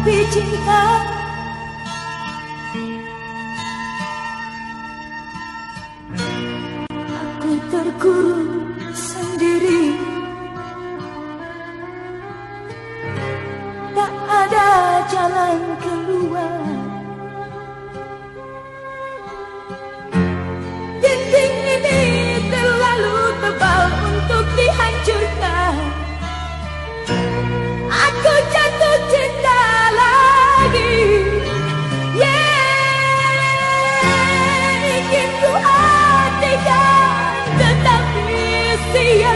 api cinta. Aku terkurung see end.